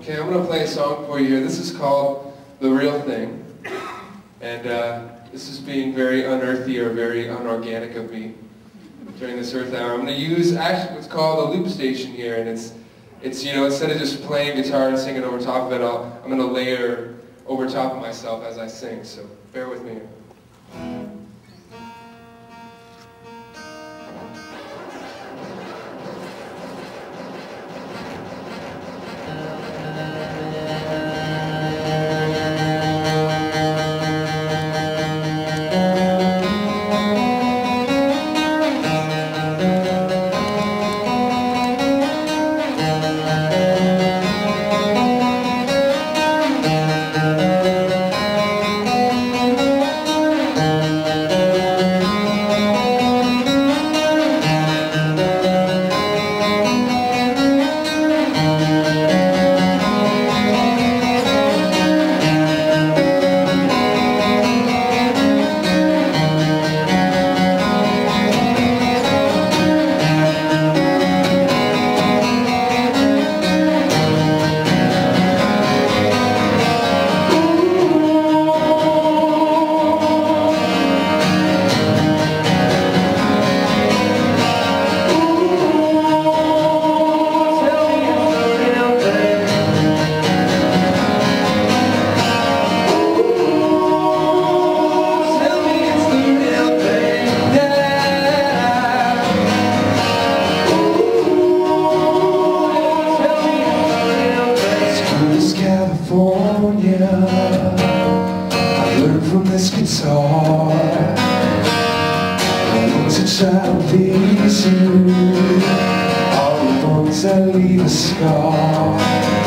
Okay, I'm gonna play a song for you here. This is called The Real Thing. And uh, this is being very unearthly or very unorganic of me during this Earth Hour. I'm gonna use actually what's called a loop station here, and it's it's you know instead of just playing guitar and singing over top of it, I'll, I'm gonna layer over top of myself as I sing. So bear with me. California I learned from this guitar want to try to please you All the ones that leave a scar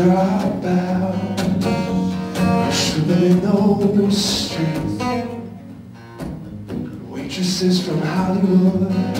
with the dropout, swimming in those streets. Waitresses from Hollywood,